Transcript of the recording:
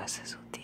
pas s'azoter.